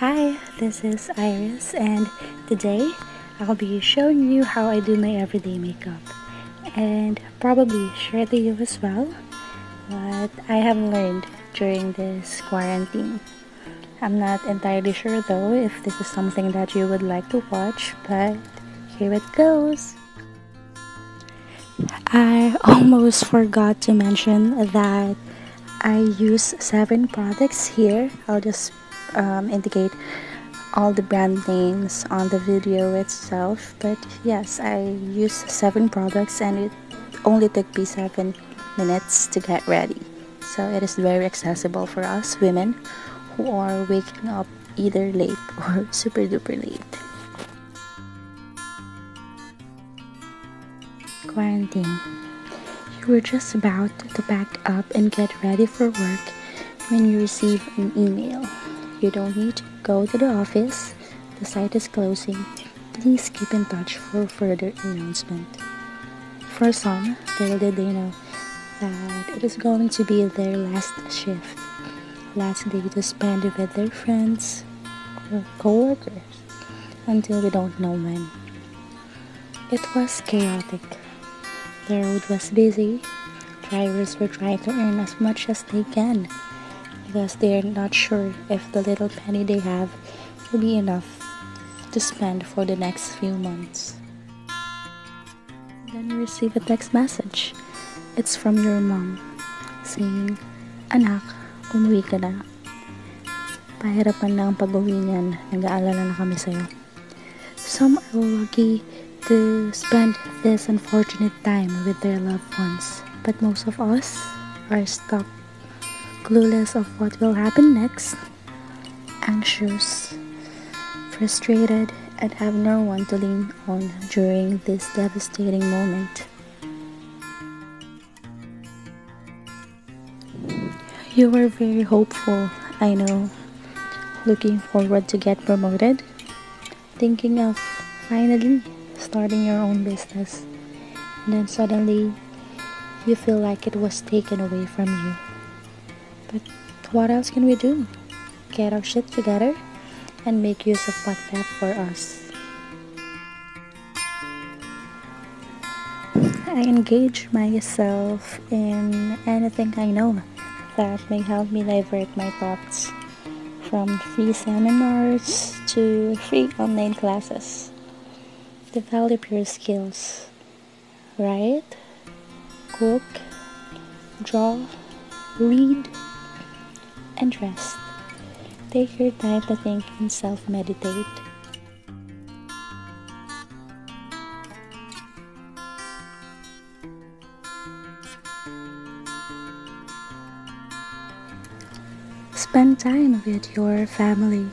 Hi, this is Iris, and today I'll be showing you how I do my everyday makeup and probably share to you as well what I have learned during this quarantine. I'm not entirely sure though if this is something that you would like to watch, but here it goes. I almost forgot to mention that I use seven products here. I'll just um, indicate all the brand names on the video itself. But yes I use seven products and it only took me seven minutes to get ready. So it is very accessible for us women who are waking up either late or super duper late. Quarantine. You were just about to pack up and get ready for work when you receive an email you don't need to go to the office. The site is closing. Please keep in touch for further announcement. For some, little did they know that it is going to be their last shift, last day to spend with their friends or co-workers until we don't know when. It was chaotic. The road was busy. Drivers were trying to earn as much as they can because they're not sure if the little penny they have will be enough to spend for the next few months. Then you receive a text message. It's from your mom saying, Anak, umuwi ka na. Pahirapan na ang pag-uwi niyan. Nag-aalala na kami sa'yo. Some are lucky to spend this unfortunate time with their loved ones. But most of us are stuck clueless of what will happen next, anxious, frustrated, and have no one to lean on during this devastating moment. You were very hopeful, I know, looking forward to get promoted, thinking of finally starting your own business, and then suddenly you feel like it was taken away from you. But what else can we do? Get our shit together and make use of what left for us. I engage myself in anything I know that may help me divert my thoughts from free seminars to free online classes. Develop your skills. Write, cook, draw, read, and rest. Take your time to think and self meditate. Spend time with your family.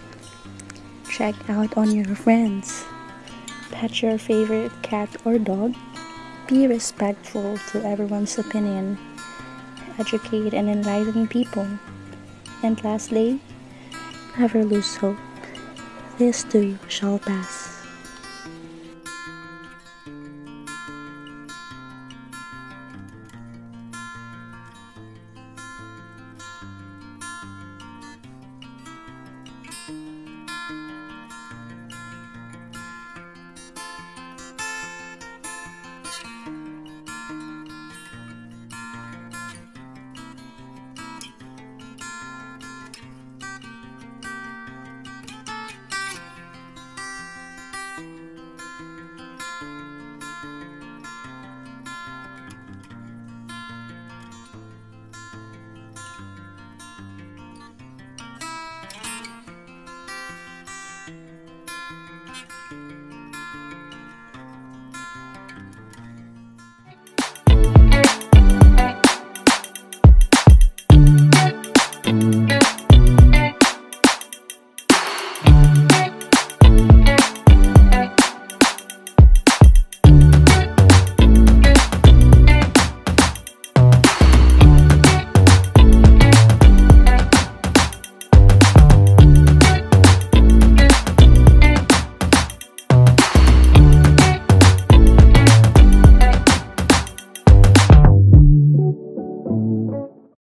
Check out on your friends. Pet your favorite cat or dog. Be respectful to everyone's opinion. Educate and enlighten people. And lastly, never lose hope. This too shall pass.